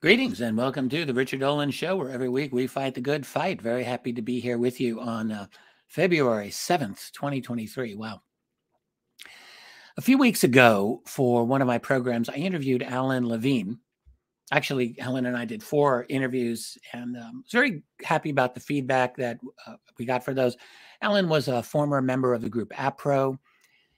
Greetings and welcome to the Richard Dolan Show, where every week we fight the good fight. Very happy to be here with you on uh, February 7th, 2023. Wow. A few weeks ago, for one of my programs, I interviewed Alan Levine. Actually, Alan and I did four interviews and um, was very happy about the feedback that uh, we got for those. Alan was a former member of the group APRO.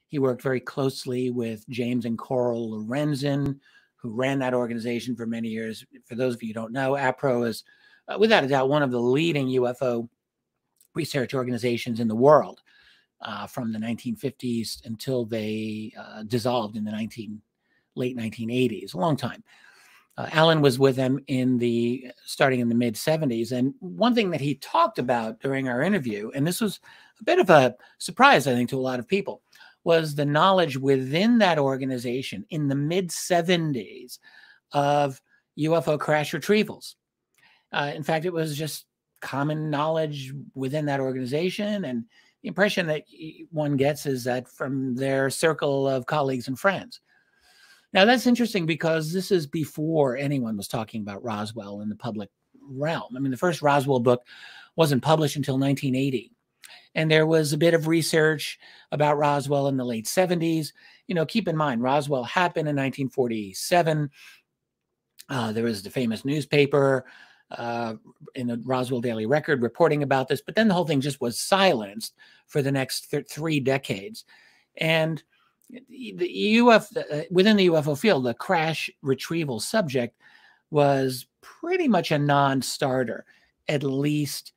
He worked very closely with James and Coral Lorenzen who ran that organization for many years. For those of you who don't know, APRO is uh, without a doubt one of the leading UFO research organizations in the world uh, from the 1950s until they uh, dissolved in the 19 late 1980s, a long time. Uh, Alan was with them in the starting in the mid 70s, and one thing that he talked about during our interview, and this was a bit of a surprise, I think, to a lot of people, was the knowledge within that organization in the mid 70s of UFO crash retrievals. Uh, in fact, it was just common knowledge within that organization. And the impression that one gets is that from their circle of colleagues and friends. Now, that's interesting because this is before anyone was talking about Roswell in the public realm. I mean, the first Roswell book wasn't published until 1980 and there was a bit of research about Roswell in the late 70s. You know, keep in mind, Roswell happened in 1947. Uh, there was the famous newspaper uh, in the Roswell Daily Record reporting about this, but then the whole thing just was silenced for the next th- three decades. And the UF uh, within the UFO field, the crash retrieval subject was pretty much a non-starter, at least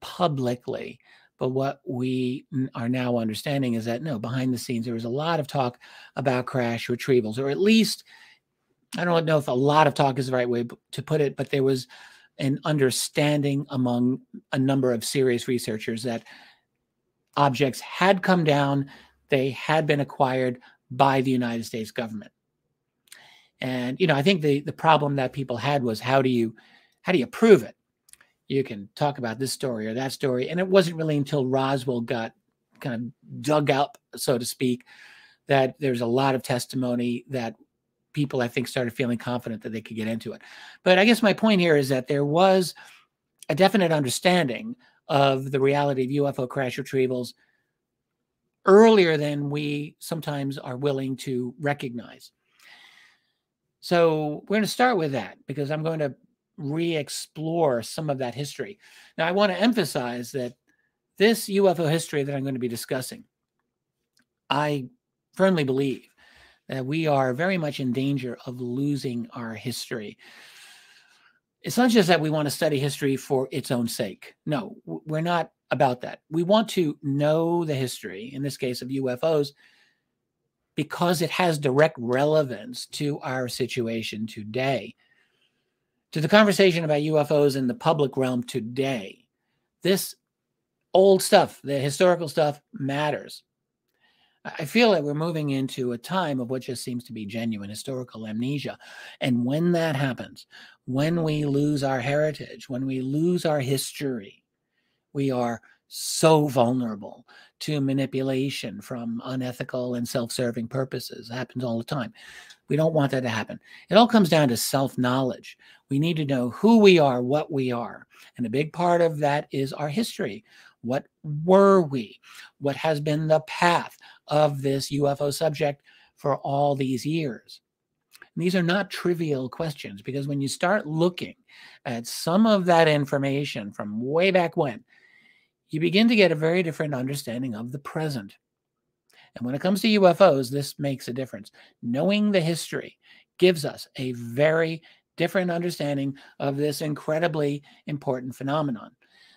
publicly. But what we are now understanding is that no, behind the scenes, there was a lot of talk about crash retrievals, or at least, I don't know if a lot of talk is the right way to put it, but there was an understanding among a number of serious researchers that objects had come down, they had been acquired by the United States government. And you know, I think the the problem that people had was how do you how do you prove it? You can talk about this story or that story. And it wasn't really until Roswell got kind of dug up, so to speak, that there's a lot of testimony that people I think started feeling confident that they could get into it. But I guess my point here is that there was a definite understanding of the reality of UFO crash retrievals earlier than we sometimes are willing to recognize. So we're going to start with that because I'm going to re explore some of that history. Now, I want to emphasize that this UFO history that I'm going to be discussing, I firmly believe that we are very much in danger of losing our history. It's not just that we want to study history for its own sake. No, we're not about that. We want to know the history, in this case of UFOs, because it has direct relevance to our situation today to the conversation about UFOs in the public realm today, this old stuff, the historical stuff, matters. I feel that we're moving into a time of what just seems to be genuine historical amnesia. And when that happens, when we lose our heritage, when we lose our history, we are so vulnerable to manipulation from unethical and self serving purposes. It happens all the time. We don't want that to happen. It all comes down to self knowledge. We need to know who we are, what we are. And a big part of that is our history. What were we? What has been the path of this UFO subject for all these years? And these are not trivial questions because when you start looking at some of that information from way back when, you begin to get a very different understanding of the present. And when it comes to UFOs, this makes a difference. Knowing the history gives us a very different understanding of this incredibly important phenomenon.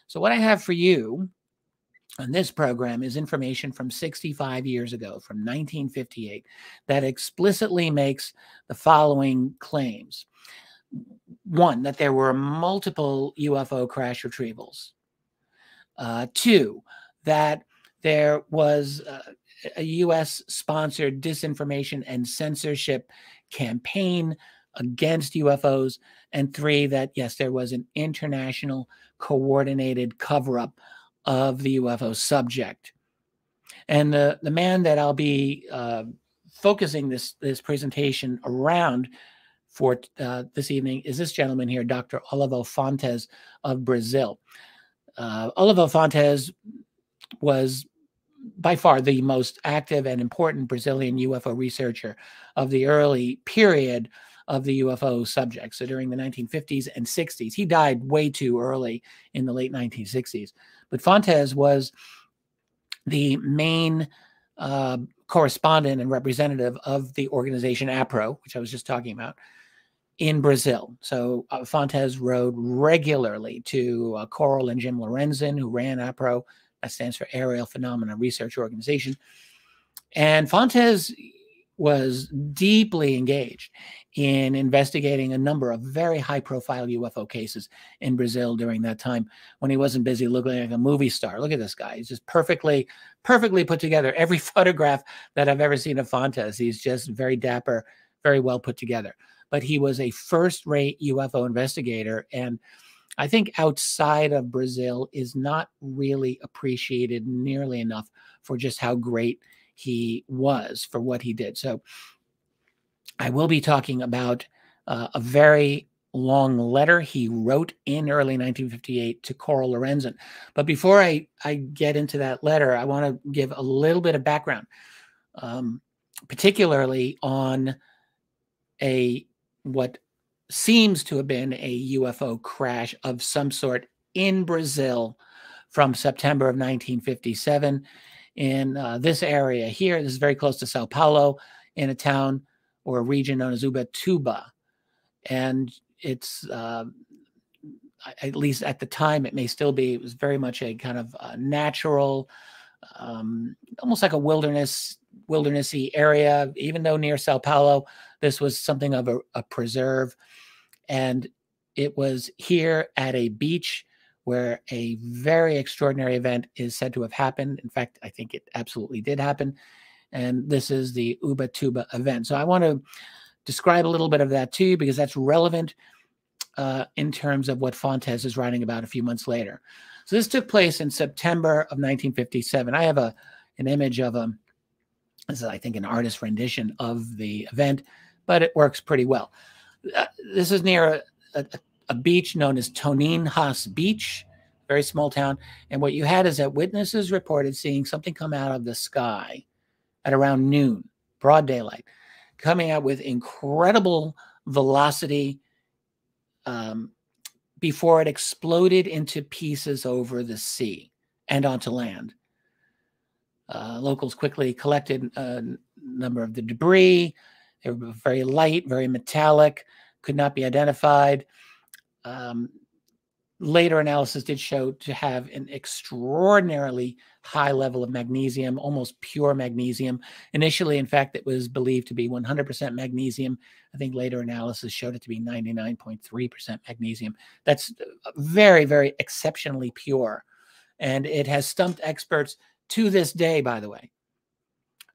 So, what I have for you on this program is information from 65 years ago, from 1958, that explicitly makes the following claims. One, that there were multiple UFO crash retrievals. Uh, two, that there was uh, a U.S. sponsored disinformation and censorship campaign against UFOs. And three, that yes, there was an international coordinated cover up of the UFO subject. And the, the man that I'll be uh, focusing this, this presentation around for uh, this evening is this gentleman here, Dr. Olavo Fontes of Brazil. Uh, Olavo Fontes was by far the most active and important Brazilian UFO researcher of the early period of the UFO subject. So during the 1950s and 60s, he died way too early in the late 1960s. But Fontes was the main uh, correspondent and representative of the organization APRO, which I was just talking about, in Brazil. So uh, Fontes wrote regularly to uh, Coral and Jim Lorenzen, who ran APRO, that stands for Aerial Phenomena Research Organization. And Fontes was deeply engaged in investigating a number of very high profile UFO cases in Brazil during that time when he wasn't busy looking like a movie star. Look at this guy. He's just perfectly, perfectly put together. Every photograph that I've ever seen of Fontes, he's just very dapper, very well put together. But he was a first rate UFO investigator. And I think outside of Brazil is not really appreciated nearly enough for just how great he was for what he did. So I will be talking about uh, a very long letter he wrote in early 1958 to Coral Lorenzen. But before I, I get into that letter, I want to give a little bit of background, um, particularly on a what seems to have been a UFO crash of some sort in Brazil from September of 1957 in uh, this area here. This is very close to Sao Paulo in a town or a region known as Ubatuba. And it's, uh, at least at the time, it may still be, it was very much a kind of uh, natural, um, almost like a wilderness, wildernessy area. Even though near Sao Paulo, this was something of a, a preserve. And it was here at a beach where a very extraordinary event is said to have happened. In fact, I think it absolutely did happen. And this is the Ubatuba event. So I want to describe a little bit of that too, because that's relevant uh, in terms of what Fontes is writing about a few months later. So this took place in September of 1957. I have a an image of a this is I think an artist rendition of the event, but it works pretty well. Uh, this is near a, a, a beach known as Toninhas Beach, very small town. And what you had is that witnesses reported seeing something come out of the sky at around noon, broad daylight, coming out with incredible velocity um, before it exploded into pieces over the sea and onto land. Uh, locals quickly collected a number of the debris. They were very light, very metallic, could not be identified um, later analysis did show to have an extraordinarily high level of magnesium, almost pure magnesium. Initially, in fact, it was believed to be 100% magnesium. I think later analysis showed it to be 99.3% magnesium. That's uh, very, very exceptionally pure. And it has stumped experts to this day, by the way.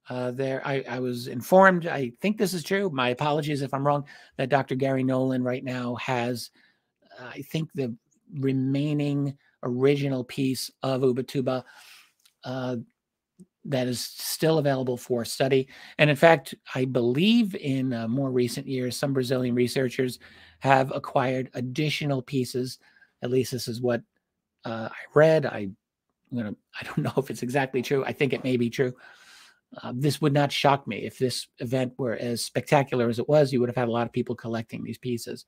Uh, there, I, I was informed, I think this is true. My apologies if I'm wrong, that Dr. Gary Nolan right now has I think the remaining original piece of Ubatuba uh, that is still available for study. And in fact, I believe in uh, more recent years, some Brazilian researchers have acquired additional pieces. At least this is what uh, I read. I, you know, I don't know if it's exactly true. I think it may be true. Uh, this would not shock me if this event were as spectacular as it was. You would have had a lot of people collecting these pieces.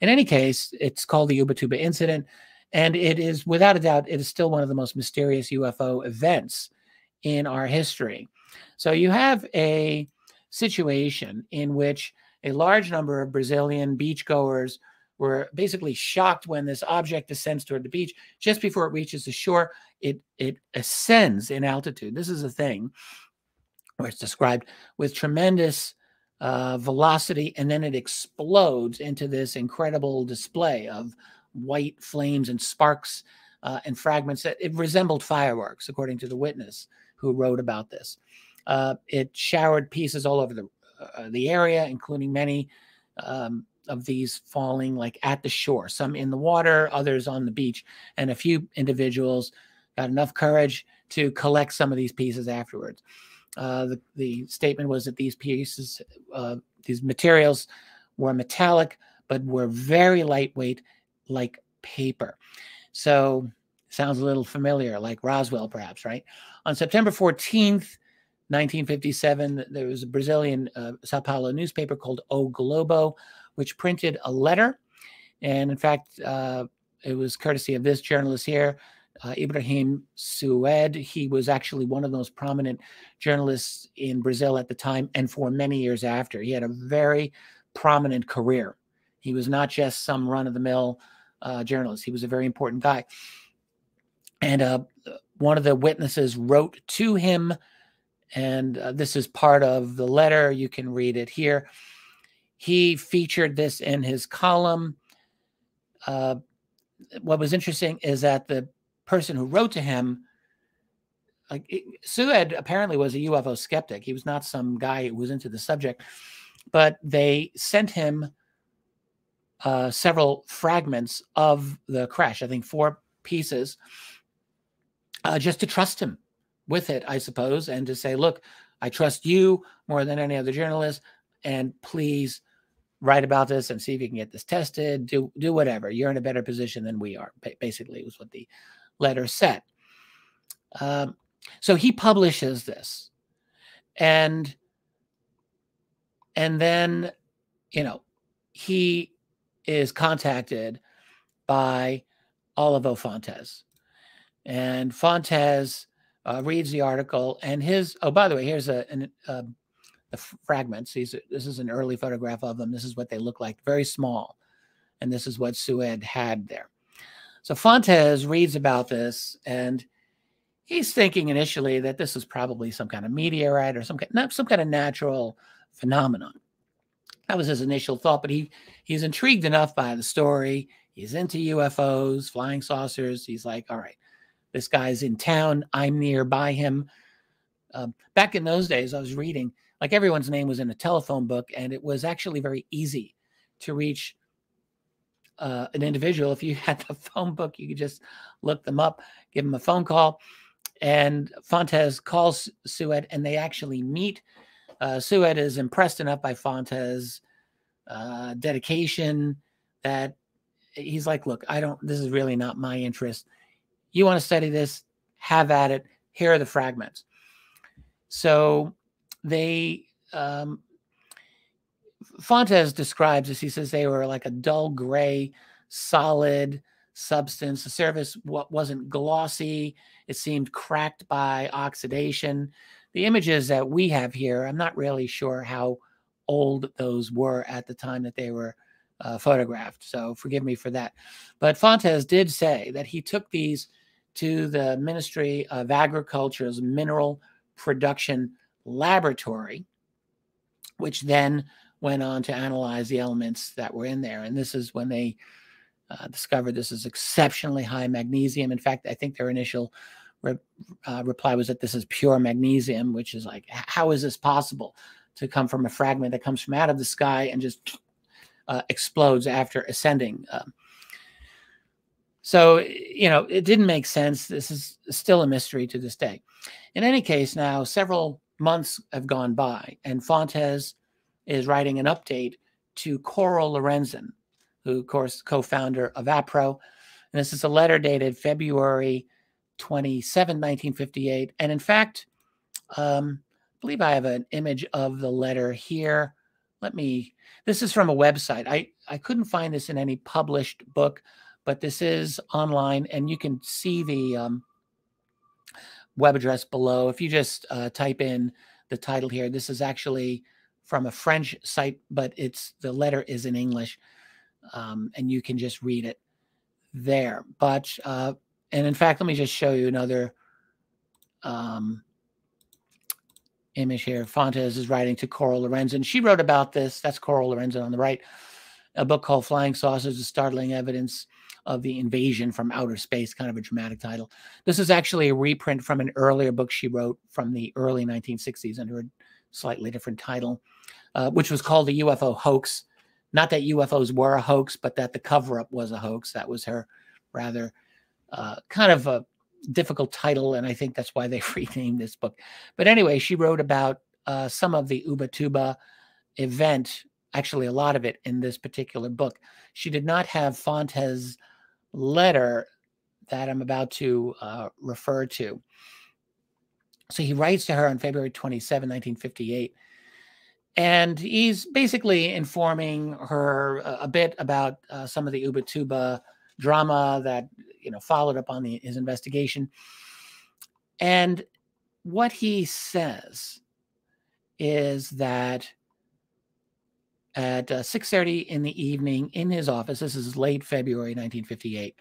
In any case, it's called the Ubatuba incident, and it is without a doubt it is still one of the most mysterious UFO events in our history. So you have a situation in which a large number of Brazilian beachgoers were basically shocked when this object descends toward the beach. Just before it reaches the shore, it it ascends in altitude. This is a thing where it's described with tremendous uh, velocity, and then it explodes into this incredible display of white flames and sparks uh, and fragments that it resembled fireworks, according to the witness who wrote about this. Uh, it showered pieces all over the uh, the area, including many um, of these falling like at the shore, some in the water, others on the beach, and a few individuals got enough courage to collect some of these pieces afterwards. Uh, the, the statement was that these pieces, uh, these materials were metallic, but were very lightweight, like paper. So sounds a little familiar, like Roswell, perhaps, right? On September 14th, 1957, there was a Brazilian uh, Sao Paulo newspaper called O Globo, which printed a letter. And in fact, uh, it was courtesy of this journalist here, uh, Ibrahim Sued. He was actually one of the most prominent journalists in Brazil at the time and for many years after. He had a very prominent career. He was not just some run of the mill uh, journalist, he was a very important guy. And uh, one of the witnesses wrote to him, and uh, this is part of the letter. You can read it here. He featured this in his column. Uh, what was interesting is that the person who wrote to him, like Sued apparently was a UFO skeptic. He was not some guy who was into the subject, but they sent him uh, several fragments of the crash. I think four pieces, uh, just to trust him with it, I suppose, and to say, "Look, I trust you more than any other journalist, and please." write about this and see if you can get this tested do do whatever you're in a better position than we are basically was what the letter set. Um, so he publishes this, and and then you know he is contacted by Olavo Fontes, and Fontes uh, reads the article, and his oh by the way, here's a an, uh, the fragments. These this is an early photograph of them. This is what they look like, very small, and this is what Sued had there. So Fontes reads about this and he's thinking initially that this is probably some kind of meteorite or some kind, some kind of natural phenomenon. That was his initial thought, but he he's intrigued enough by the story. He's into UFOs, flying saucers. He's like, all right, this guy's in town. I'm nearby him. Uh, back in those days, I was reading, like everyone's name was in a telephone book, and it was actually very easy to reach uh, an individual, if you had the phone book, you could just look them up, give them a phone call. And Fontes calls Sued and they actually meet. Uh, Sued is impressed enough by Fontes' uh, dedication that he's like, Look, I don't, this is really not my interest. You want to study this? Have at it. Here are the fragments. So they um, Fontes describes this. He says they were like a dull gray, solid substance. The surface wasn't glossy. It seemed cracked by oxidation. The images that we have here, I'm not really sure how old those were at the time that they were uh, photographed. So forgive me for that. But Fontes did say that he took these to the Ministry of Agriculture's Mineral Production Laboratory, which then went on to analyze the elements that were in there. And this is when they uh, discovered this is exceptionally high magnesium. In fact, I think their initial re- uh, reply was that this is pure magnesium, which is like, how is this possible to come from a fragment that comes from out of the sky and just uh, explodes after ascending? Um, so, you know, it didn't make sense. This is still a mystery to this day. In any case, now several months have gone by, and Fontes is writing an update to Coral Lorenzen, who, of course, co-founder of APRO. And this is a letter dated February 27, 1958. And in fact, um, I believe I have an image of the letter here. Let me, this is from a website. I, I couldn't find this in any published book, but this is online and you can see the um, web address below. If you just uh, type in the title here, this is actually from a French site, but it's the letter is in English, um, and you can just read it there. But uh, and in fact, let me just show you another um, image here. Fontes is writing to Coral Lorenzen. She wrote about this. That's Coral Lorenzen on the right. A book called Flying Saucers: The Startling Evidence of the Invasion from Outer Space. Kind of a dramatic title. This is actually a reprint from an earlier book she wrote from the early 1960s under a slightly different title. Uh, which was called the UFO hoax. Not that UFOs were a hoax, but that the cover up was a hoax. That was her rather uh, kind of a difficult title. And I think that's why they renamed this book. But anyway, she wrote about uh, some of the Ubatuba event actually a lot of it in this particular book. She did not have Fontes' letter that I'm about to uh, refer to. So he writes to her on February 27, 1958. And he's basically informing her a, bit about uh, some of the Ubatuba drama that you know followed up on the, his investigation. And what he says is that at uh, 6.30 in the evening in his office this is late february 1958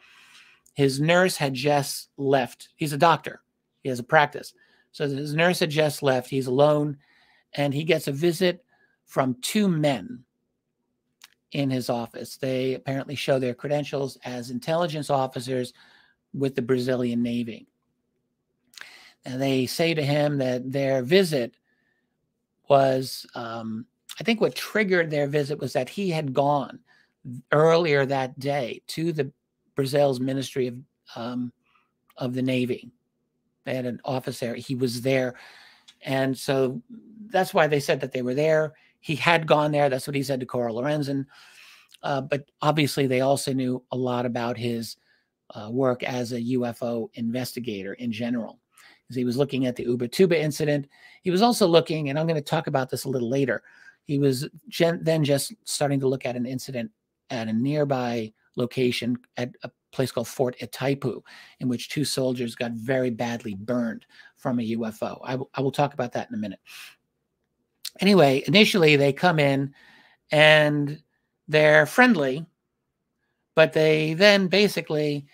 his nurse had just left he's a doctor he has a practice so his nurse had just left. He's alone and he gets a visit from two men in his office. They apparently show their credentials as intelligence officers with the brazilian navy. And they say to him that their visit was um, I think what triggered their visit was that he had gone earlier that day to the Brazil's Ministry of um, of the Navy. They had an office there. He was there, and so that's why they said that they were there. He had gone there. That's what he said to Coral Lorenzen. Uh, but obviously, they also knew a lot about his uh, work as a UFO investigator in general. As he was looking at the Ubatuba incident, he was also looking, and I'm going to talk about this a little later, he was then just starting to look at an incident at a nearby location at a place called Fort Itaipu, in which two soldiers got very badly burned from a UFO. I, I will talk about that in a minute. Anyway, initially they come in and they're friendly, but they then basically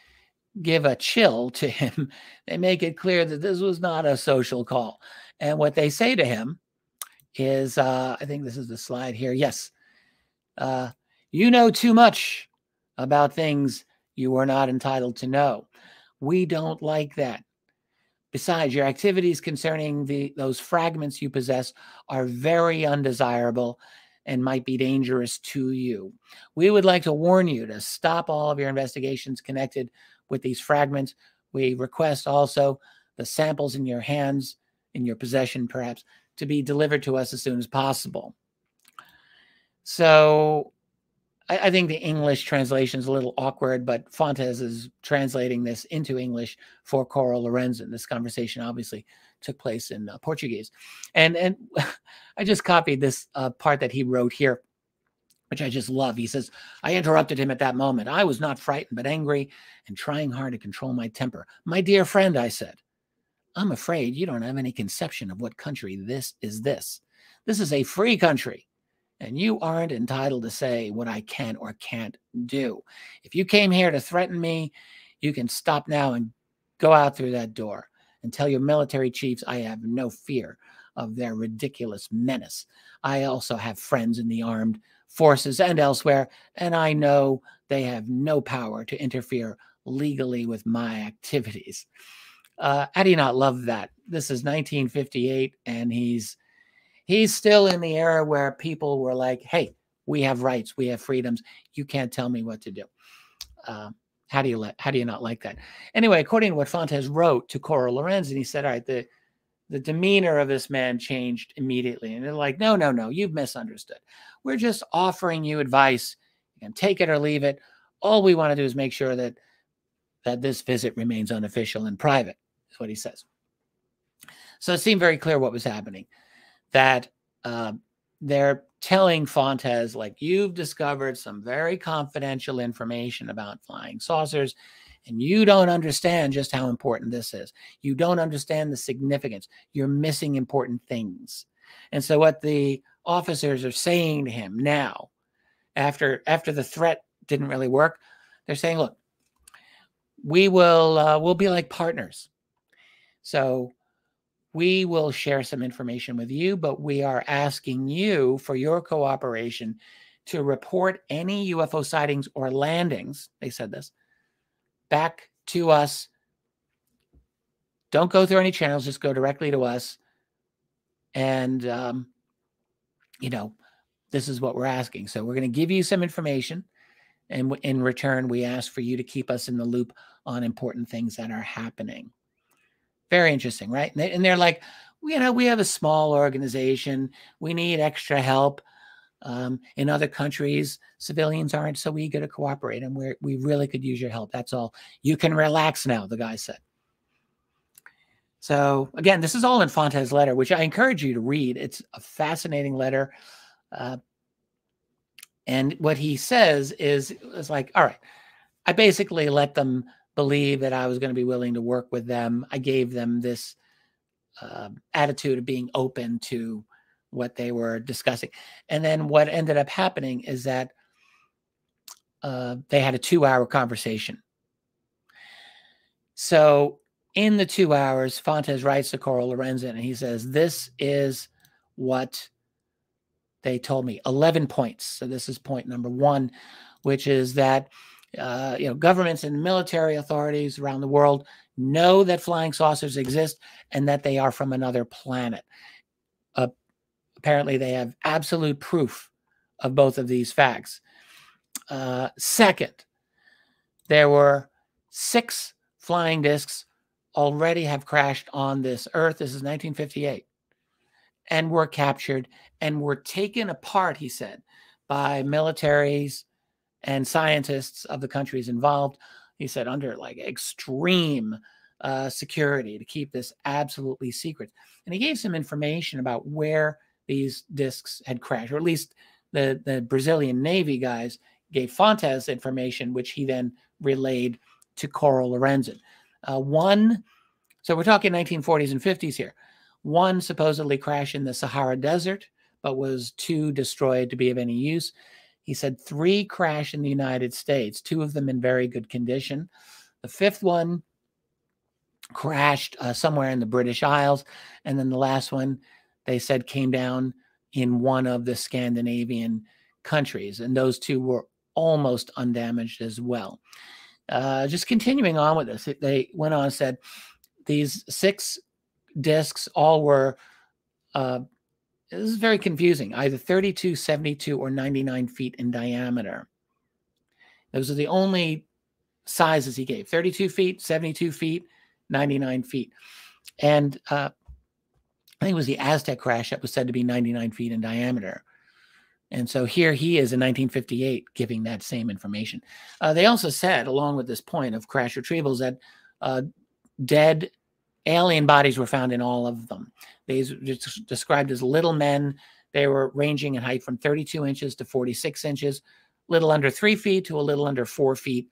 give a chill to him. They make it clear that this was not a social call. And what they say to him is uh, I think this is the slide here. Yes. Uh, you know too much about things you are not entitled to know. We don't like that. Besides, your activities concerning the those fragments you possess are very undesirable and might be dangerous to you. We would like to warn you to stop all of your investigations connected with these fragments. We request also the samples in your hands, in your possession, perhaps, to be delivered to us as soon as possible. So I, I, think the English translation is a little awkward, but Fontes is translating this into English for Coral Lorenzen. This conversation obviously took place in uh, Portuguese. And, and I just copied this uh, part that he wrote here, which I just love. He says, I interrupted him at that moment. I was not frightened, but angry and trying hard to control my temper. My dear friend, I said, I'm afraid you don't have any conception of what country this is this. This is a free country, and you aren't entitled to say what I can or can't do. If you came here to threaten me, you can stop now and go out through that door and tell your military chiefs I have no fear of their ridiculous menace. I also have friends in the armed forces and elsewhere, and I know they have no power to interfere legally with my activities. Uh, how do you not love that? This is 1958, and he's he's still in the era where people were like, "Hey, we have rights, we have freedoms. You can't tell me what to do." Uh, how do you let? How do you not like that? Anyway, according to what Fontes wrote to Cora Lorenz, and he said, "All right, the the demeanor of this man changed immediately." And they're like, "No, no, no, you've misunderstood. We're just offering you advice. You can take it or leave it. All we want to do is make sure that that this visit remains unofficial and private." is what he says. So it seemed very clear what was happening. That uh, they're telling Fontes, like, you've discovered some very confidential information about flying saucers, and you don't understand just how important this is. You don't understand the significance. You're missing important things. And so, what the officers are saying to him now, after after the threat didn't really work, they're saying, look, we will uh, we'll be like partners. So we will share some information with you, but we are asking you for your cooperation to report any UFO sightings or landings. They said this back to us. Don't go through any channels, just go directly to us. And, um, you know, this is what we're asking. So we're going to give you some information. And in return, we ask for you to keep us in the loop on important things that are happening. Very interesting, right? And, they, and they're like, you know, we have a small organization. We need extra help. Um, in other countries, civilians aren't so eager to cooperate, and we we really could use your help. That's all. You can relax now, the guy said. So again, this is all in Fontes' letter, which I encourage you to read. It's a fascinating letter. Uh, and what he says is, is like, all right, I basically let them believe that I was going to be willing to work with them. I gave them this uh, attitude of being open to what they were discussing. And then what ended up happening is that uh, they had a two hour conversation. So in the two hours, Fontes writes to Coral Lorenzen and he says, This is what they told me 11 points. So this is point number one, which is that uh, you know governments and military authorities around the world know that flying saucers exist and that they are from another planet. Uh, apparently, they have absolute proof of both of these facts. Uh, second, there were six flying discs already have crashed on this Earth. This is 1958, and were captured and were taken apart. He said by militaries and scientists of the countries involved. He said under like extreme uh, security to keep this absolutely secret. And he gave some information about where these discs had crashed, or at least the, the Brazilian Navy guys gave Fontes information, which he then relayed to Coral Lorenzen. Uh, one, so we're talking 1940s and 50s here. One supposedly crashed in the Sahara Desert, but was too destroyed to be of any use. He said three crashed in the United States, two of them in very good condition. The fifth one crashed uh, somewhere in the British Isles. And then the last one, they said, came down in one of the Scandinavian countries. And those two were almost undamaged as well. Uh, just continuing on with this, they went on and said these six discs all were, uh, this is very confusing, either 32, 72, or 99 feet in diameter. Those are the only sizes he gave 32 feet, 72 feet, 99 feet. And uh, I think it was the Aztec crash that was said to be 99 feet in diameter. And so here he is in 1958 giving that same information. Uh, they also said, along with this point of crash retrievals, that uh, dead alien bodies were found in all of them. These described as little men. They were ranging in height from 32 inches to 46 inches, little under three feet to a little under four feet.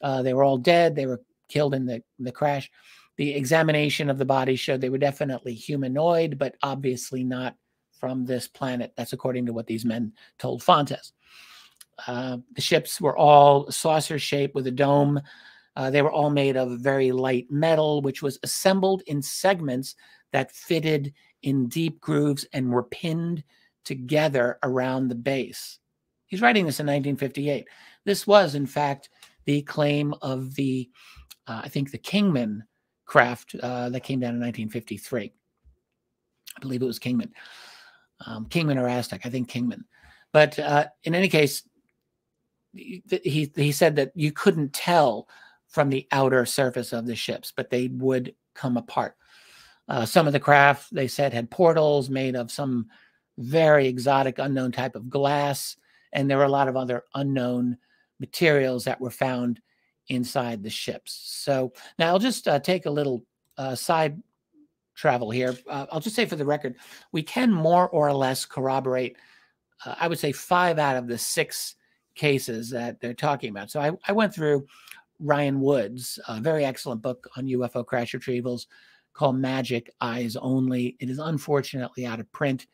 Uh, they were all dead. They were killed in the, the crash. The examination of the body showed they were definitely humanoid, but obviously not from this planet. That's according to what these men told Fontes. Uh, the ships were all saucer shaped with a dome. Uh, they were all made of very light metal, which was assembled in segments that fitted in deep grooves and were pinned together around the base. He's writing this in 1958. This was, in fact, the claim of the uh, I think the Kingman craft uh, that came down in 1953. I believe it was Kingman, um, Kingman or Aztec. I think Kingman. But uh, in any case, he he said that you couldn't tell from the outer surface of the ships, but they would come apart. Uh, some of the craft they said had portals made of some very exotic, unknown type of glass, and there were a lot of other unknown materials that were found inside the ships. So now I'll just uh, take a little uh, side travel here. Uh, I'll just say for the record, we can more or less corroborate, uh, I would say, five out of the six cases that they're talking about. So I, I went through Ryan Wood's very excellent book on UFO crash retrievals called Majic Eyes Only. It is unfortunately out of print.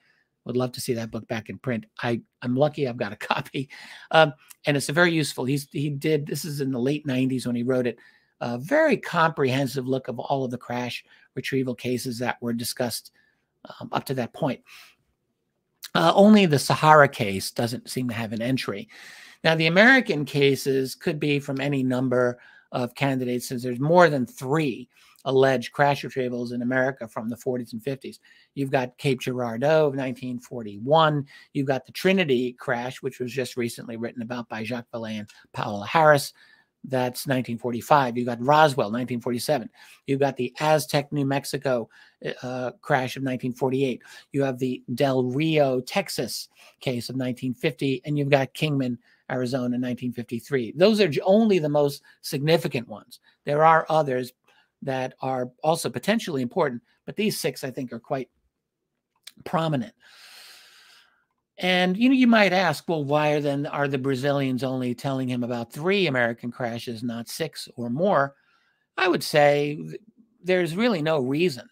Would love to see that book back in print. I I'm lucky I've got a copy, um, and it's a very useful. He's he did this is in the late '90s when he wrote it. A very comprehensive look of all of the crash retrieval cases that were discussed um, up to that point. Uh, only the Sahara case doesn't seem to have an entry. Now, the American cases could be from any number of candidates, since there's more than three alleged crash retrievals in America from the 40s and 50s. You've got Cape Girardeau of 1941. You've got the Trinity crash, which was just recently written about by Jacques Vallée and Paola Harris, That's 1945. You've got Roswell, 1947. You've got the Aztec, New Mexico uh, crash of 1948. You have the Del Rio, Texas case of 1950, and you've got Kingman, Arizona, 1953. Those are only the most significant ones. There are others that are also potentially important, but these six, I think, are quite prominent. And you know, you might ask, well, why then are the Brazilians only telling him about three American crashes, not six or more? I would say there's really no reason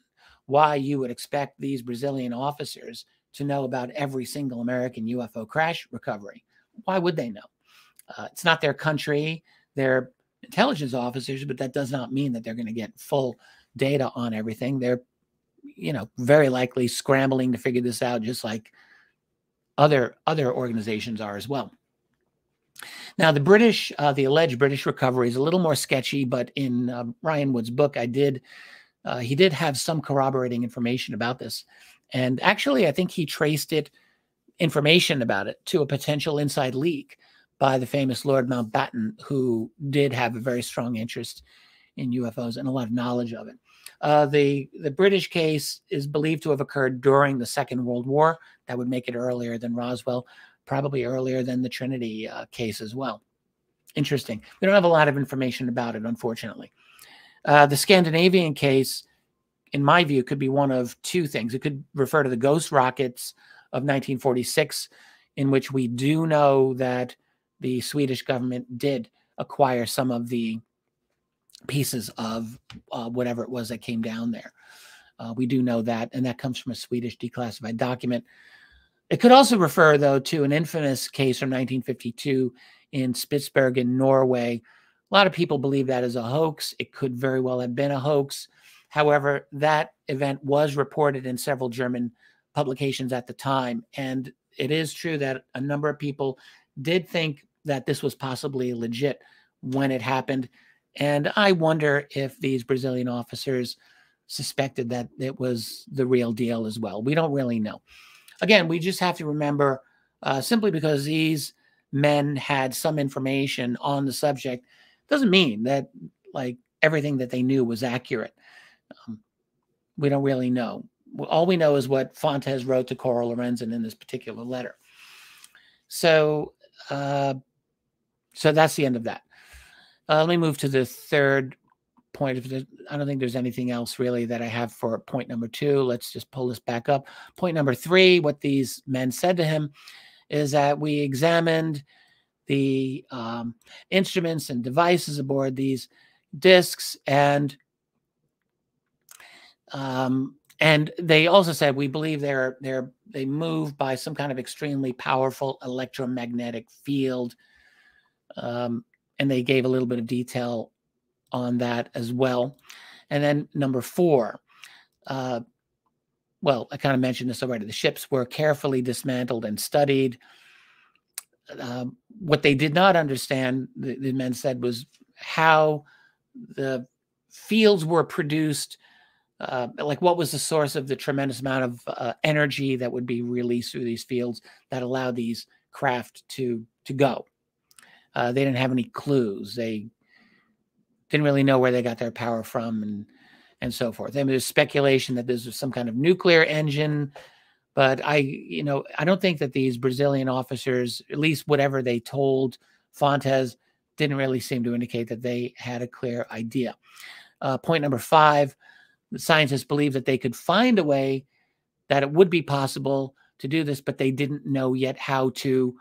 why you would expect these Brazilian officers to know about every single American UFO crash recovery. Why would they know? Uh, it's not their country. They're intelligence officers, but that does not mean that they're going to get full data on everything. They're, you know, very likely scrambling to figure this out, just like other other organizations are as well. Now, the British, uh, the alleged British recovery is a little more sketchy, but in uh, Ryan Wood's book, I did, uh, he did have some corroborating information about this. And actually, I think he traced it, information about it, to a potential inside leak by the famous Lord Mountbatten, who did have a very strong interest in UFOs and a lot of knowledge of it. Uh, the the British case is believed to have occurred during the Second World War. That would make it earlier than Roswell, probably earlier than the Trinity uh, case as well. Interesting. We don't have a lot of information about it, unfortunately. Uh, the Scandinavian case, in my view, could be one of two things. It could refer to the ghost rockets of 1946, in which we do know that the Swedish government did acquire some of the pieces of uh, whatever it was that came down there. Uh, we do know that, and that comes from a Swedish declassified document. It could also refer, though, to an infamous case from 1952 in Spitsbergen, Norway. A lot of people believe that is a hoax. It could very well have been a hoax. However, that event was reported in several German publications at the time. And it is true that a number of people did think that this was possibly legit when it happened. And I wonder if these Brazilian officers suspected that it was the real deal as well. We don't really know. Again, we just have to remember uh, simply because these men had some information on the subject doesn't mean that like everything that they knew was accurate. Um, we don't really know. All we know is what Fontes wrote to Coral Lorenzen in this particular letter. So, uh, so that's the end of that. Uh, let me move to the third point. If I don't think there's anything else really that I have for point number two. Let's just pull this back up. Point number three, what these men said to him is that we examined the um, instruments and devices aboard these discs and um, and they also said we believe they're they're they move by some kind of extremely powerful electromagnetic field um, and they gave a little bit of detail on that as well. And then number four, uh, well, I kind of mentioned this already. The ships were carefully dismantled and studied. Um, what they did not understand, the, the, men said, was how the fields were produced. Uh, like, what was the source of the tremendous amount of uh, energy that would be released through these fields that allowed these craft to to go? Uh, they didn't have any clues. They didn't really know where they got their power from and and so forth. I mean, there's speculation that this was some kind of nuclear engine, but I, you know, I don't think that these Brazilian officers, at least whatever they told Fontes, didn't really seem to indicate that they had a clear idea. Uh, point number five: the scientists believe that they could find a way that it would be possible to do this, but they didn't know yet how to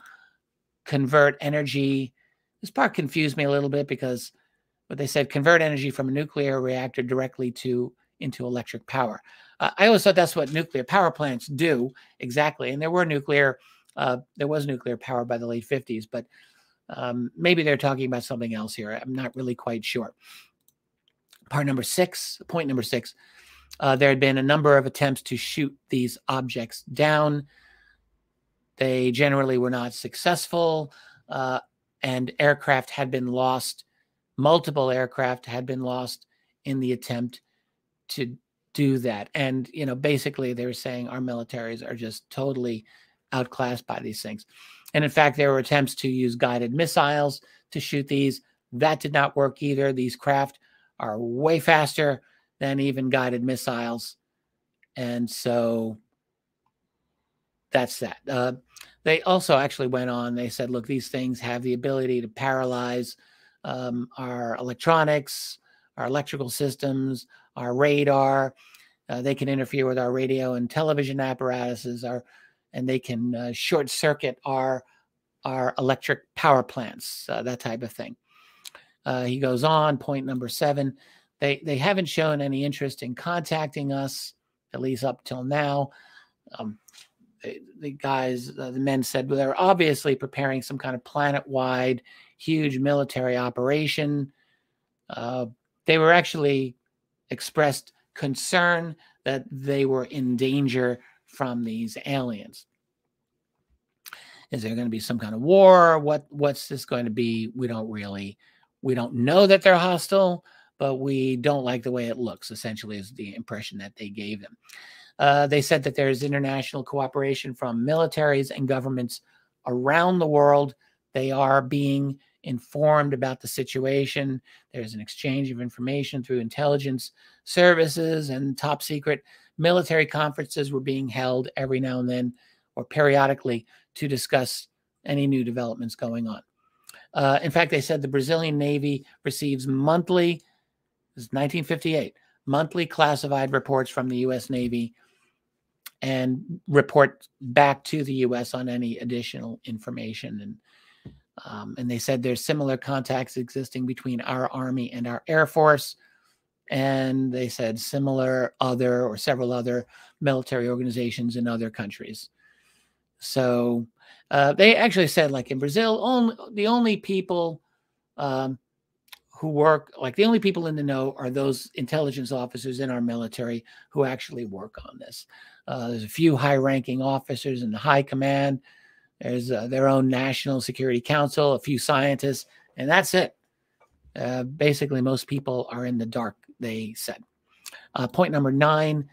convert energy this part confused me a little bit because what they said convert energy from a nuclear reactor directly to into electric power. Uh, I always thought that's what nuclear power plants do exactly. And there were nuclear, uh, there was nuclear power by the late 50s, but um, maybe they're talking about something else here. I'm not really quite sure. Part number six, point number six, uh, there had been a number of attempts to shoot these objects down. They generally were not successful. And aircraft had been lost. Multiple aircraft had been lost in the attempt to do that. And, you know, basically they were saying our militaries are just totally outclassed by these things. And in fact, there were attempts to use guided missiles to shoot these. That did not work either. These craft are way faster than even guided missiles. And so that's that. Uh, they also actually went on, they said, look, these things have the ability to paralyze um, our electronics, our electrical systems, our radar. Uh, they can interfere with our radio and television apparatuses, our, and they can uh, short circuit our our electric power plants, uh, that type of thing. Uh, he goes on, point number seven. They they haven't shown any interest in contacting us, at least up till now. Um, the, guys, uh, the men said well, they're obviously preparing some kind of planet-wide, huge military operation. Uh, they were actually expressed concern that they were in danger from these aliens. Is there going to be some kind of war? What what's this going to be? We don't really we don't know that they're hostile, but we don't like the way it looks. Essentially, is the impression that they gave them. Uh, they said that there's international cooperation from militaries and governments around the world. They are being informed about the situation. There's an exchange of information through intelligence services and top secret military conferences were being held every now and then or periodically to discuss any new developments going on. Uh, in fact, they said the Brazilian Navy receives monthly, this is 1958, monthly classified reports from the U.S. Navy and report back to the U.S. on any additional information. And um, and they said there's similar contacts existing between our Army and our Air Force. And they said similar other or several other military organizations in other countries. So uh, they actually said, like in Brazil, only the only people um, who work, like the only people in the know, are those intelligence officers in our military who actually work on this. Uh, there's a few high-ranking officers in the high command there's uh, their own National Security Council, a few scientists, and that's it. Uh, basically, most people are in the dark, they said. Uh, point number nine,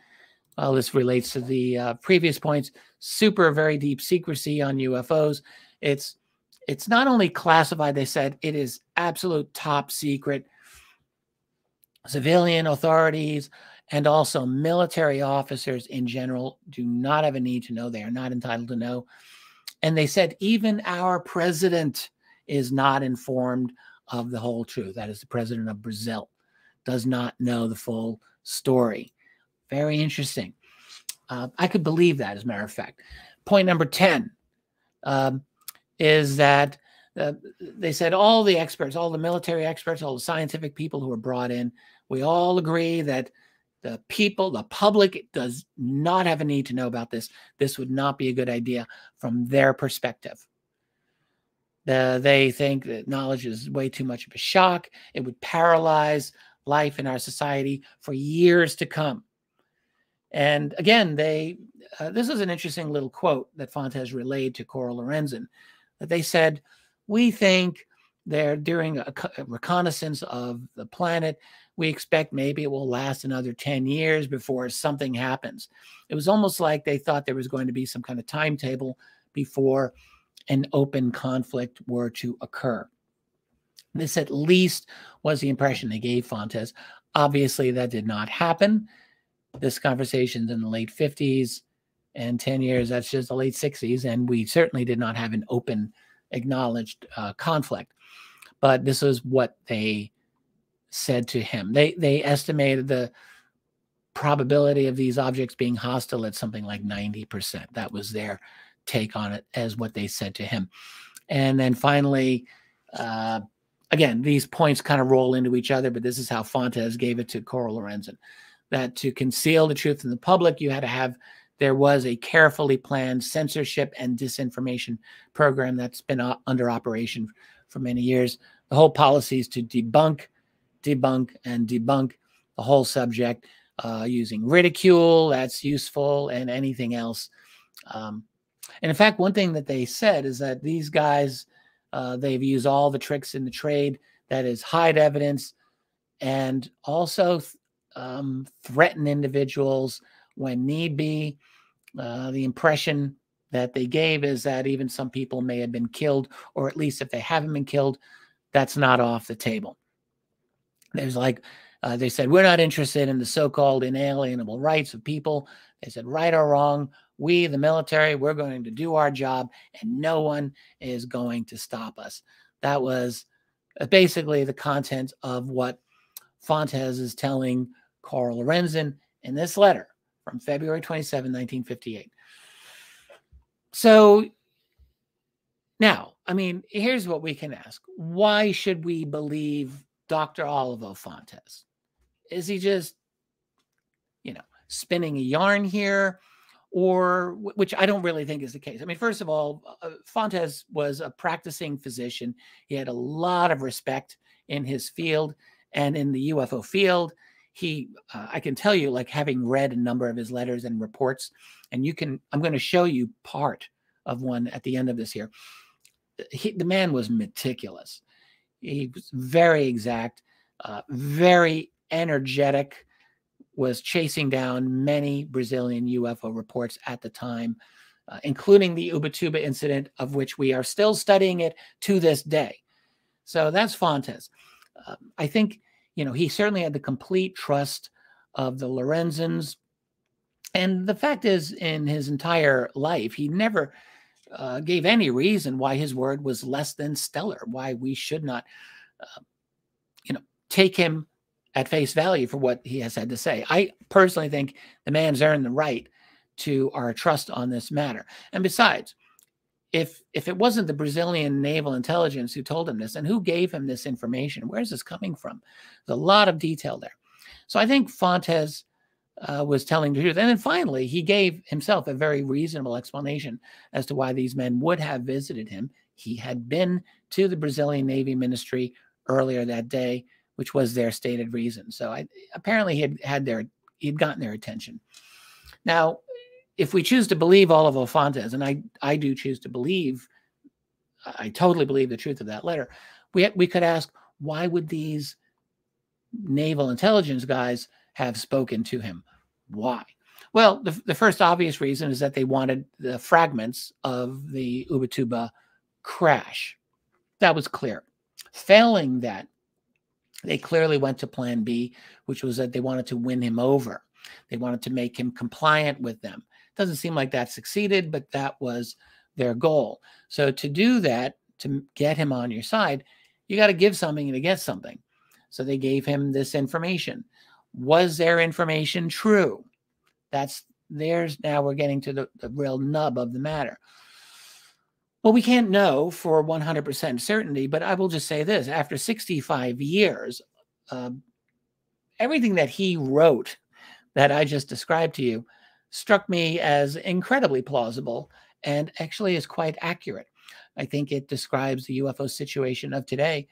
well, this relates to the uh, previous points. Super, very deep secrecy on UFOs. It's it's not only classified, they said it is absolute top secret. Civilian authorities and also military officers in general do not have a need to know. They are not entitled to know. And they said, even our president is not informed of the whole truth. That is the president of Brazil, does not know the full story. Very interesting. Uh, I could believe that, as a matter of fact. Point number 10 um, is that uh, they said all the experts, all the military experts, all the scientific people who were brought in, we all agree that the people, the public does not have a need to know about this. This would not be a good idea from their perspective. The, they think that knowledge is way too much of a shock. It would paralyze life in our society for years to come. And again, they uh, this is an interesting little quote that Fontes relayed to Coral Lorenzen that they said, "We think they're doing a, reconnaissance of the planet we expect maybe it will last another 10 years before something happens. It was almost like they thought there was going to be some kind of timetable before an open conflict were to occur. This at least was the impression they gave Fontes. Obviously, that did not happen. This conversation's in the late 50s, and 10 years, that's just the late 60s, and we certainly did not have an open, acknowledged uh, conflict. But this is what they said to him. They they estimated the probability of these objects being hostile at something like 90%. That was their take on it as what they said to him. And then finally, uh, again, these points kind of roll into each other, but this is how Fontes gave it to Coral Lorenzen. That to conceal the truth from the public, you had to have there was a carefully planned censorship and disinformation program that's been uh, under operation for many years. The whole policy is to debunk debunk and debunk the whole subject uh, using ridicule. That's useful and anything else. Um, and in fact, one thing that they said is that these guys, uh, they've used all the tricks in the trade that is hide evidence and also um, threaten individuals when need be. Uh, the impression that they gave is that even some people may have been killed, or at least if they haven't been killed, that's not off the table. There's like, uh, they said, we're not interested in the so called inalienable rights of people. They said, right or wrong, we, the military, we're going to do our job and no one is going to stop us. That was uh, basically the content of what Fontes is telling Coral Lorenzen in this letter from February 27, 1958. So now, I mean, here's what we can ask. Why should we believe Dr. Olavo Fontes? Is he just, you know, spinning a yarn here? Or, which I don't really think is the case. I mean, first of all, uh, Fontes was a practicing physician. He had a lot of respect in his field and in the UFO field. He, uh, I can tell you, like having read a number of his letters and reports, and you can, I'm going to show you part of one at the end of this here. He, the man was meticulous. He was very exact, uh, very energetic, was chasing down many Brazilian UFO reports at the time, uh, including the Ubatuba incident, of which we are still studying it to this day. So that's Fontes. Uh, I think, you know, he certainly had the complete trust of the Lorenzens. And the fact is, in his entire life, he never uh, gave any reason why his word was less than stellar, why we should not, uh, you know, take him at face value for what he has had to say. I personally think the man's earned the right to our trust on this matter. And besides, if if it wasn't the Brazilian naval intelligence who told him this, and who gave him this information, where's this coming from? There's a lot of detail there. So I think Fontes uh, was telling the truth. And then finally, he gave himself a very reasonable explanation as to why these men would have visited him. He had been to the Brazilian Navy Ministry earlier that day, which was their stated reason. So I, apparently, he had had their he'd gotten their attention. Now, if we choose to believe all of Fontes, and I I do choose to believe, I totally believe the truth of that letter. We we could ask why would these naval intelligence guys have spoken to him. Why? Well, the, the first obvious reason is that they wanted the fragments of the Ubatuba crash. That was clear. Failing that, they clearly went to plan B, which was that they wanted to win him over. They wanted to make him compliant with them. Doesn't seem like that succeeded, but that was their goal. So to do that, to get him on your side, you got to give something to get something. So they gave him this information. Was their information true? That's there's now we're getting to the, the real nub of the matter. Well, we can't know for 100% certainty, but I will just say this after 65 years, uh, everything that he wrote that I just described to you struck me as incredibly plausible and actually is quite accurate. I think it describes the UFO situation of today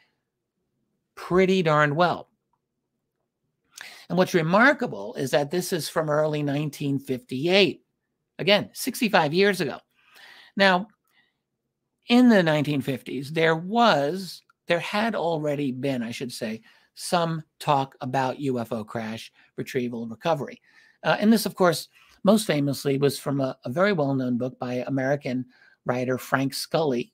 pretty darn well. And what's remarkable is that this is from early 1958. Again, 65 years ago. Now, in the 1950s, there was, there had already been, I should say, some talk about UFO crash, retrieval, and recovery. Uh, and this, of course, most famously was from a, a very well known book by American writer Frank Scully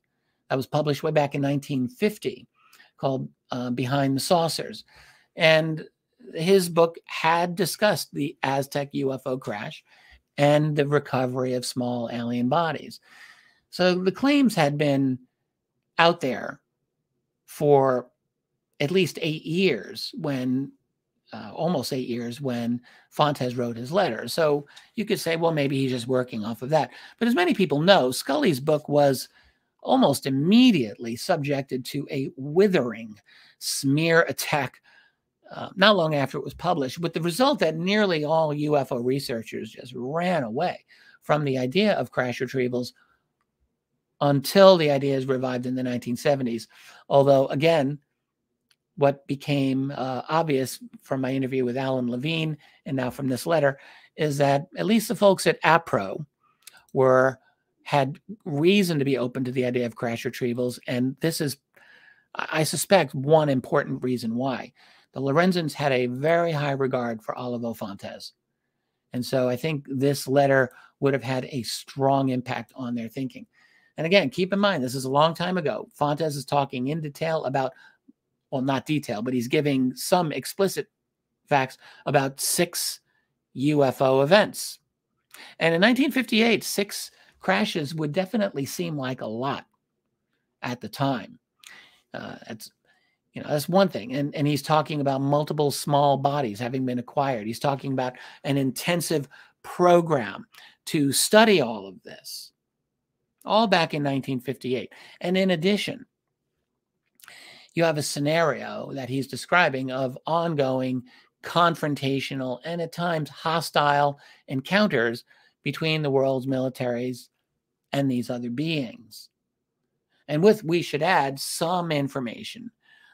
that was published way back in 1950 called uh, Behind the Saucers. And his book had discussed the Aztec UFO crash and the recovery of small alien bodies. So the claims had been out there for at least eight years when uh, almost eight years when Fontes wrote his letter. So you could say, well, maybe he's just working off of that. But as many people know, Scully's book was almost immediately subjected to a withering smear attack uh, not long after it was published, with the result that nearly all UFO researchers just ran away from the idea of crash retrievals until the idea is revived in the 1970s. Although, again, what became uh, obvious from my interview with Alan Levine and now from this letter is that at least the folks at APRO were had reason to be open to the idea of crash retrievals, and this is, I suspect, one important reason why the Lorenzens had a very high regard for Olavo Fontes. And so I think this letter would have had a strong impact on their thinking. And again, keep in mind, this is a long time ago. Fontes is talking in detail about, well, not detail, but he's giving some explicit facts about six UFO events. And in 1958, six crashes would definitely seem like a lot at the time. Uh, that's you know that's one thing and and he's talking about multiple small bodies having been acquired he's talking about an intensive program to study all of this all back in 1958 and in addition you have a scenario that he's describing of ongoing confrontational and at times hostile encounters between the world's militaries and these other beings and with, we should add some information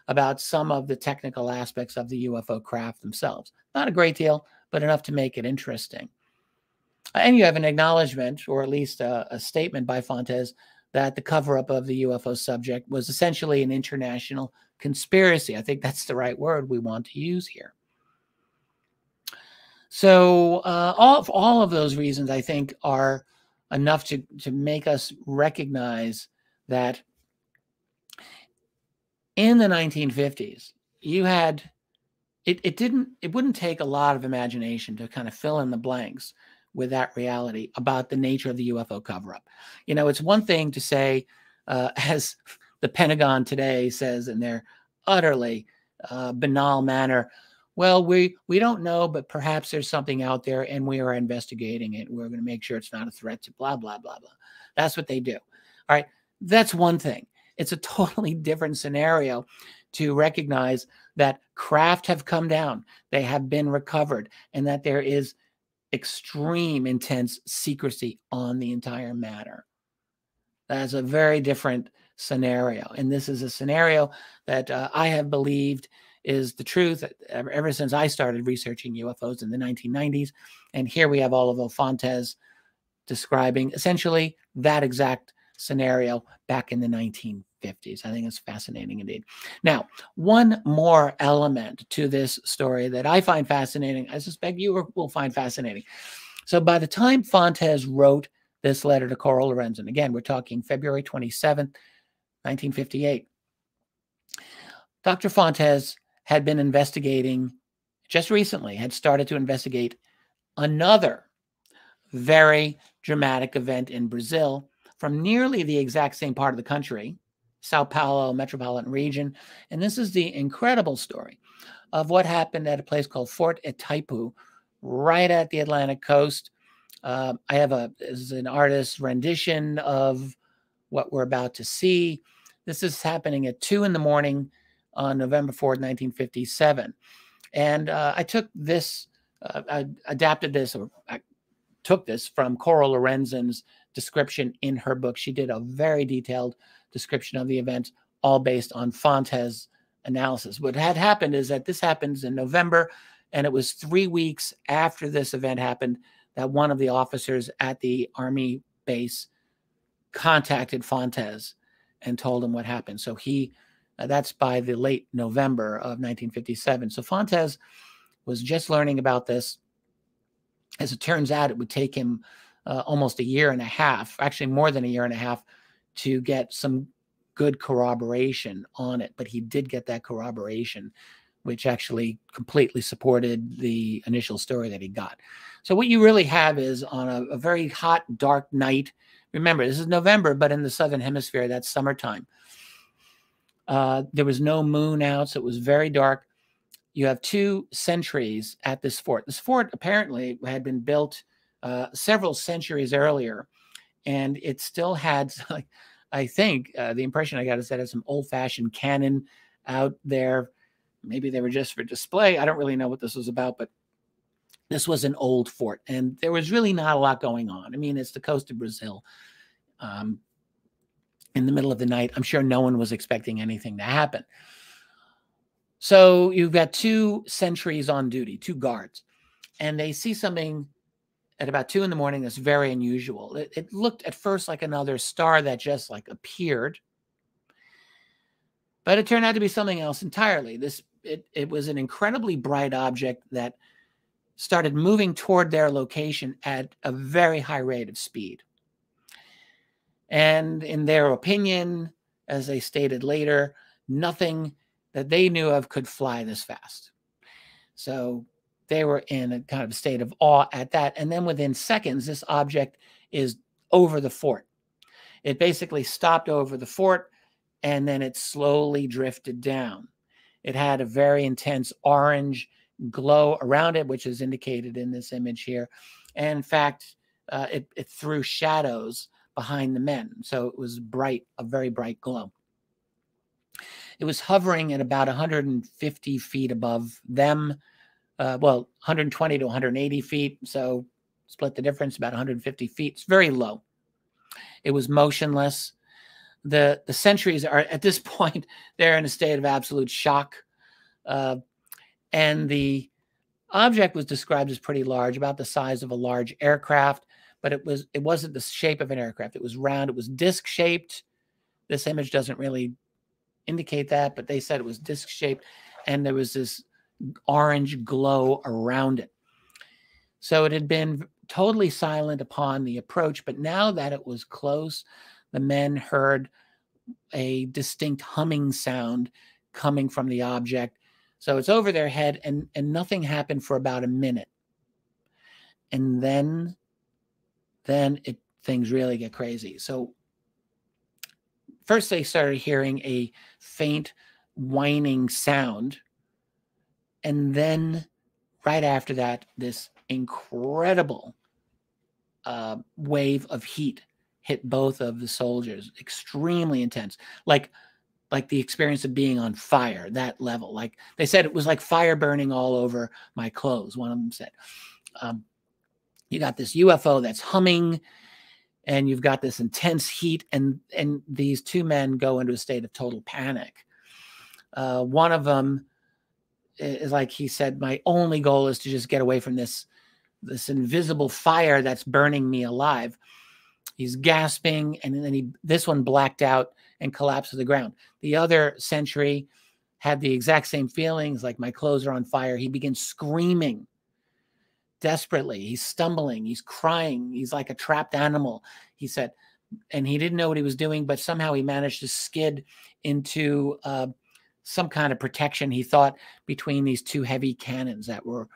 about some of the technical aspects of the UFO craft themselves. Not a great deal, but enough to make it interesting. And you have an acknowledgement, or at least a, a statement by Fontes, that the cover up of the UFO subject was essentially an international conspiracy. I think that's the right word we want to use here. So, uh, all, all of those reasons, I think, are enough to, to make us recognize that in the 1950s, you had it, it didn't it wouldn't take a lot of imagination to kind of fill in the blanks with that reality about the nature of the UFO cover up. You know, it's one thing to say, uh, as the Pentagon today says in their utterly uh, banal manner, well, we we don't know, but perhaps there's something out there, and we are investigating it. We're going to make sure it's not a threat to blah blah blah blah. That's what they do. All right. That's one thing. It's a totally different scenario to recognize that craft have come down, they have been recovered, and that there is extreme intense secrecy on the entire matter. That's a very different scenario. And this is a scenario that uh, I have believed is the truth ever, ever, since I started researching UFOs in the 1990s. And here we have Olavo Fontes describing essentially that exact scenario back in the 1950s. I think it's fascinating indeed. Now, one more element to this story that I find fascinating, I suspect you will find fascinating. So by the time Fontes wrote this letter to Coral Lorenzen, again, we're talking February 27th, 1958, Dr. Fontes had been investigating just recently, had started to investigate another very dramatic event in Brazil from nearly the exact same part of the country, Sao Paulo metropolitan region. And this is the incredible story of what happened at a place called Fort Itaipu, right at the Atlantic coast. Uh, I have a is an artist's rendition of what we're about to see. This is happening at two in the morning on November 4th, 1957. And uh, I took this, uh, I adapted this, or I took this from Coral Lorenzen's description in her book. She did a very detailed description of the event, all based on Fontes' analysis. What had happened is that this happens in November, and it was three weeks after this event happened that one of the officers at the Army base contacted Fontes and told him what happened. So he, uh, that's by the late November of 1957. So Fontes was just learning about this. As it turns out, it would take him uh, almost a year and a half, actually more than a year and a half, to get some good corroboration on it. But he did get that corroboration, which actually completely supported the initial story that he got. So what you really have is on a, a very hot, dark night. Remember, this is November, but in the southern hemisphere, that's summertime. Uh, there was no moon out, so it was very dark. You have two sentries at this fort. This fort apparently had been built uh, several centuries earlier, and it still had, I think, uh, the impression I got is that it had some old-fashioned cannon out there. Maybe they were just for display. I don't really know what this was about, but this was an old fort, and there was really not a lot going on. I mean, it's the coast of Brazil. Um, in the middle of the night, I'm sure no one was expecting anything to happen. So you've got two sentries on duty, two guards, and they see something at about two in the morning that's very unusual. It, it, looked at first like another star that just like appeared, but it turned out to be something else entirely. This it, it was an incredibly bright object that started moving toward their location at a very high rate of speed. And in their opinion, as they stated later, nothing that they knew of could fly this fast. So they were in a kind of state of awe at that. And then within seconds, this object is over the fort. It basically stopped over the fort and then it slowly drifted down. It had a very intense orange glow around it, which is indicated in this image here. And in fact, uh, it, it threw shadows behind the men. So it was bright, a very bright glow. It was hovering at about 150 feet above them. Uh, well, 120 to 180 feet. So split the difference, about 150 feet. It's very low. It was motionless. The the sentries are at this point they're in a state of absolute shock, uh, and the object was described as pretty large, about the size of a large aircraft, but it was it wasn't the shape of an aircraft. It was round. It was disc shaped. This image doesn't really indicate that, but they said it was disc shaped, and there was this orange glow around it. So it had been totally silent upon the approach, but now that it was close, the men heard a distinct humming sound coming from the object. So it's over their head, and, and nothing happened for about a minute. And then, then it things really get crazy. So first they started hearing a faint whining sound. And then right after that, this incredible uh, wave of heat hit both of the soldiers. Extremely intense. Like like the experience of being on fire that level. Like they said it was like fire burning all over my clothes one of them said. Um, you got this ufo that's humming and you've got this intense heat and and these two men go into a state of total panic. Uh, one of them like he said my only goal is to just get away from this this invisible fire that's burning me alive. He's gasping, and then he this one blacked out and collapsed to the ground. The other sentry had the exact same feelings, like my clothes are on fire. He begins screaming desperately. He's stumbling, he's crying, he's like a trapped animal. He said, and he didn't know what he was doing, but somehow he managed to skid into uh, some kind of protection. He thought between these two heavy cannons that were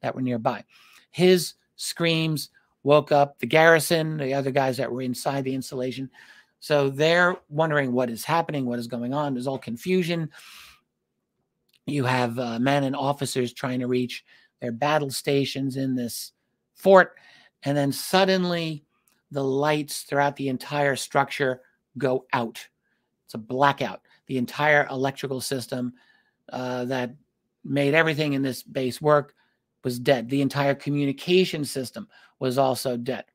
that were nearby. His screams woke up the garrison, the other guys that were inside the installation. So they're wondering what is happening, what is going on. There's all confusion. You have uh, men and officers trying to reach their battle stations in this fort. And then suddenly the lights throughout the entire structure go out. It's a blackout. The entire electrical system uh, that made everything in this base work was dead. The entire communication system was also dead.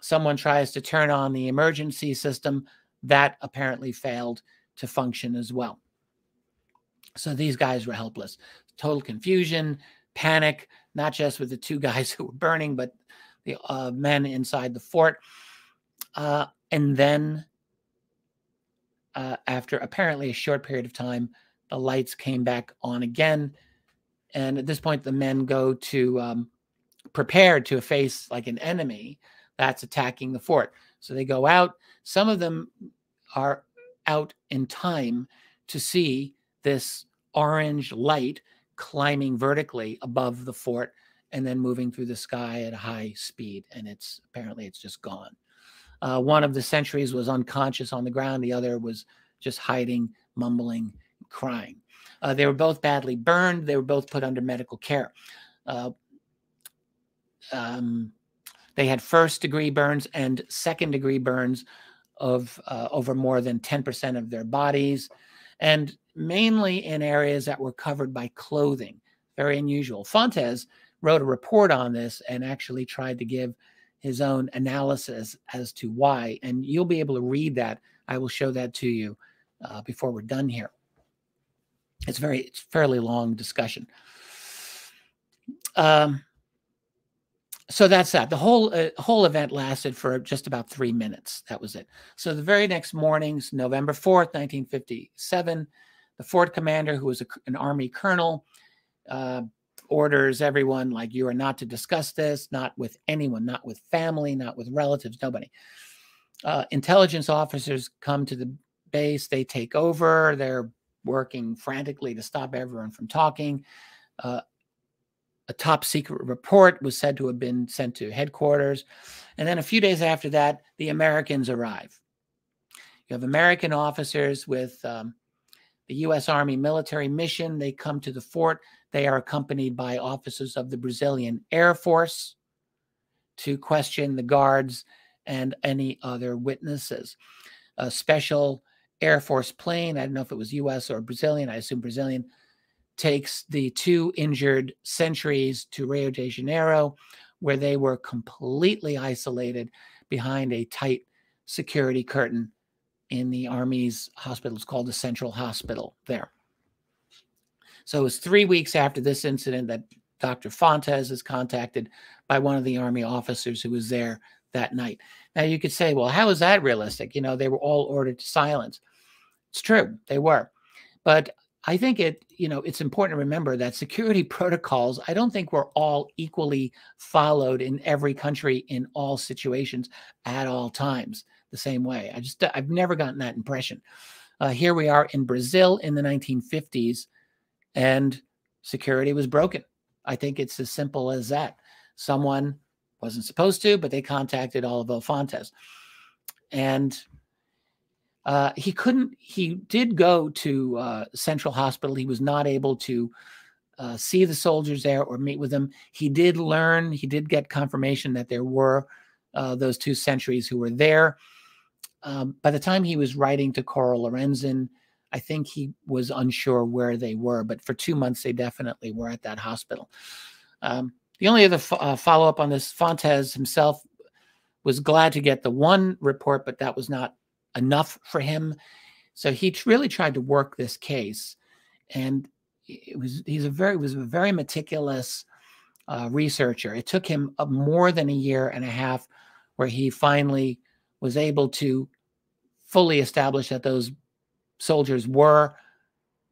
Someone tries to turn on the emergency system, that apparently failed to function as well. So these guys were helpless. Total confusion, panic, not just with the two guys who were burning, but the uh, men inside the fort. Uh, and then, uh, after apparently a short period of time, the lights came back on again and at this point, the men go to um, prepare to face like an enemy that's attacking the fort. So they go out. Some of them are out in time to see this orange light climbing vertically above the fort and then moving through the sky at a high speed. And it's apparently it's just gone. Uh, one of the sentries was unconscious on the ground. The other was just hiding, mumbling, crying. Uh, they were both badly burned. They were both put under medical care. Uh, um, they had first degree burns and second degree burns of uh, over more than 10% of their bodies, and mainly in areas that were covered by clothing. Very unusual. Fontes wrote a report on this and actually tried to give his own analysis as to why. And you'll be able to read that. I will show that to you uh, before we're done here. It's very, it's fairly long discussion. Um, so that's that. The whole uh, whole event lasted for just about three minutes. That was it. So the very next mornings, November fourth, nineteen fifty-seven, the fort commander, who was a, an army colonel, uh, orders everyone like you are not to discuss this, not with anyone, not with family, not with relatives, nobody. uh, intelligence officers come to the base, they take over, they're working frantically to stop everyone from talking. Uh, a top secret report was said to have been sent to headquarters. And then a few days after that, the Americans arrive. You have American officers with um, the U.S. Army military mission. They come to the fort. They are accompanied by officers of the Brazilian Air Force to question the guards and any other witnesses. A special Air Force plane, I don't know if it was US or Brazilian, I assume Brazilian, takes the two injured sentries to Rio de Janeiro, where they were completely isolated behind a tight security curtain in the Army's hospital. It's called the Central Hospital there. So it was three weeks after this incident that Dr. Fontes is contacted by one of the Army officers who was there that night. Now you could say, well, how is that realistic? You know, they were all ordered to silence. It's true, they were. But I think it, you know, it's important to remember that security protocols, I don't think were all equally followed in every country in all situations at all times the same way. I just, I've never gotten that impression. Uh, here we are in Brazil in the 1950s, and security was broken. I think it's as simple as that. Someone wasn't supposed to, but they contacted Olavo Fontes. And uh, he couldn't, he did go to uh, Central Hospital. He was not able to uh, see the soldiers there or meet with them. He did learn, he did get confirmation that there were uh, those two sentries who were there. Um, by the time he was writing to Coral Lorenzen, I think he was unsure where they were, but for two months they definitely were at that hospital. Um, the only other fo- uh, follow up on this, Fontes himself was glad to get the one report, but that was not enough for him. So he really tried to work this case, and it was he's a very was a very meticulous uh, researcher. It took him more than a year and a half, where he finally was able to fully establish that those soldiers were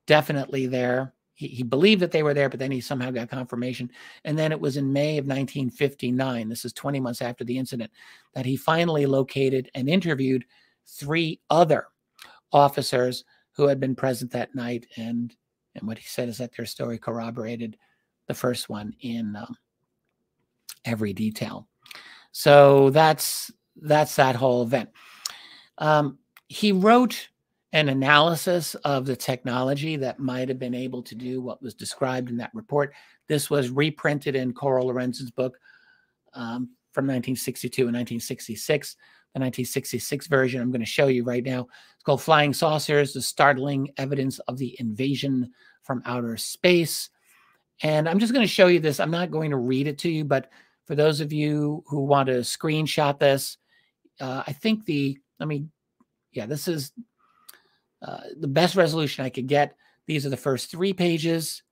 definitely there. He, he believed that they were there, but then he somehow got confirmation. And then it was in May of 1959, this is 20 months after the incident, that he finally located and interviewed three other officers who had been present that night. And, and what he said is that their story corroborated the first one in um, every detail. So that's that's that whole event. Um, he wrote an analysis of the technology that might have been able to do what was described in that report. This was reprinted in Coral Lorenzen's book um, from 1962 and 1966 the 1966 version I'm going to show you right now. It's called Flying Saucers, the startling evidence of the invasion from outer space. And I'm just going to show you this. I'm not going to read it to you, but for those of you who want to screenshot this, uh, I think the, let me, yeah, this is uh, the best resolution I could get. These are the first three pages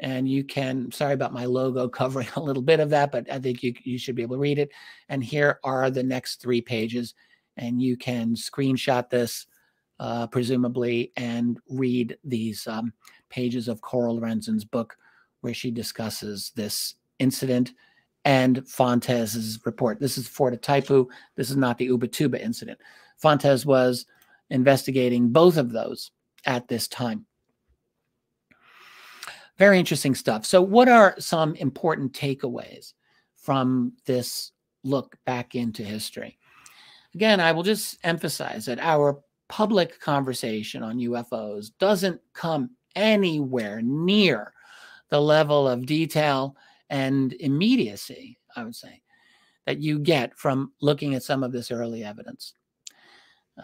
and you can sorry about my logo covering a little bit of that but i think you, you should be able to read it and here are the next three pages and you can screenshot this uh, presumably and read these um, pages of Coral Lorenzen's book where she discusses this incident and Fontes's report. This is Fort Itaipu. This is not the Ubatuba incident. Fontes was investigating both of those at this time. Very interesting stuff. So, what are some important takeaways from this look back into history? Again, I will just emphasize that our public conversation on UFOs doesn't come anywhere near the level of detail and immediacy, I would say, that you get from looking at some of this early evidence.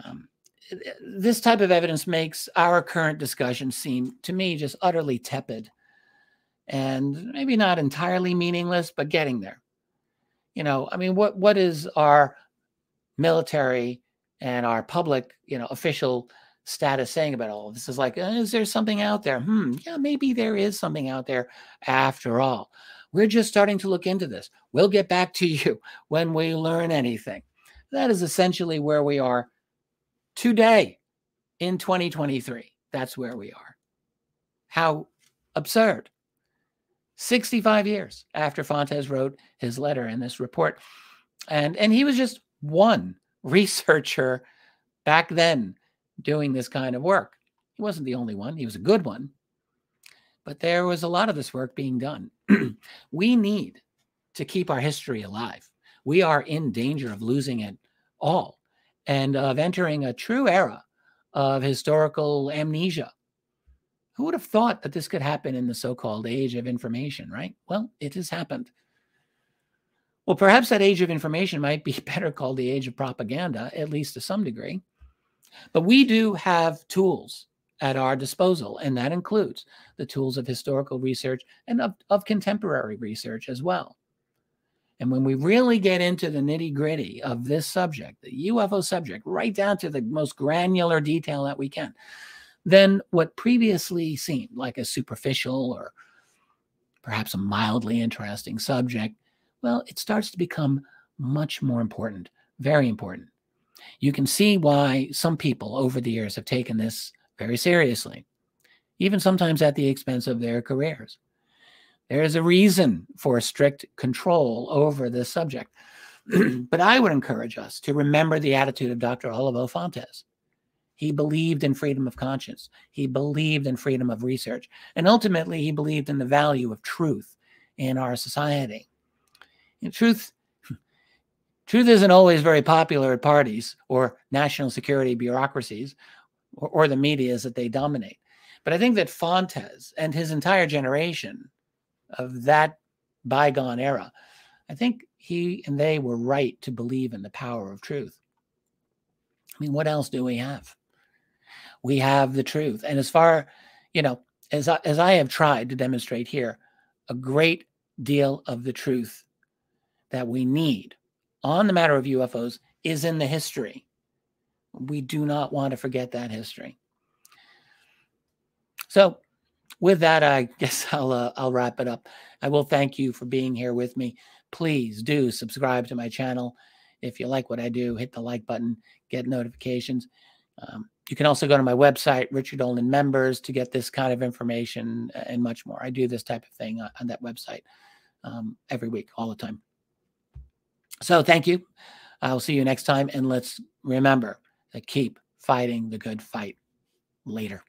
Um, this type of evidence makes our current discussion seem, to me, just utterly tepid and maybe not entirely meaningless, but getting there. You know, I mean, what what is our military and our public, you know, official status saying about all this? Is like, uh, is there something out there? Hmm, yeah, maybe there is something out there after all. We're just starting to look into this. We'll get back to you when we learn anything. That is essentially where we are today in 2023. That's where we are. How absurd. 65 years after Fontes wrote his letter in this report. And, and he was just one researcher back then doing this kind of work. He wasn't the only one, he was a good one. But there was a lot of this work being done. we need to keep our history alive. We are in danger of losing it all and of entering a true era of historical amnesia. Who would have thought that this could happen in the so called age of information, right? Well, it has happened. Well, perhaps that age of information might be better called the age of propaganda, at least to some degree. But we do have tools at our disposal, and that includes the tools of historical research and of, of contemporary research as well. And when we really get into the nitty gritty of this subject, the UFO subject, right down to the most granular detail that we can, then what previously seemed like a superficial or perhaps a mildly interesting subject, well, it starts to become much more important, very important. You can see why some people over the years have taken this very seriously, even sometimes at the expense of their careers. There is a reason for strict control over this subject. but I would encourage us to remember the attitude of Dr. Olavo Fontes. He believed in freedom of conscience. He believed in freedom of research. And ultimately, he believed in the value of truth in our society. And truth, truth isn't always very popular at parties or national security bureaucracies or, or the medias that they dominate. But I think that Fontes and his entire generation of that bygone era, I think he and they were right to believe in the power of truth. I mean, what else do we have? We have the truth. And as far, you know, as I, as I have tried to demonstrate here, a great deal of the truth that we need on the matter of UFOs is in the history. We do not want to forget that history. So with that, I guess I'll uh, I'll wrap it up. I will thank you for being here with me. Please do subscribe to my channel. If you like what I do, hit the like button, get notifications. Um, you can also go to my website, Richard Dolan Members, to get this kind of information and much more. I do this type of thing on, on that website um, every week, all the time. So thank you. I'll see you next time. And let's remember to keep fighting the good fight later.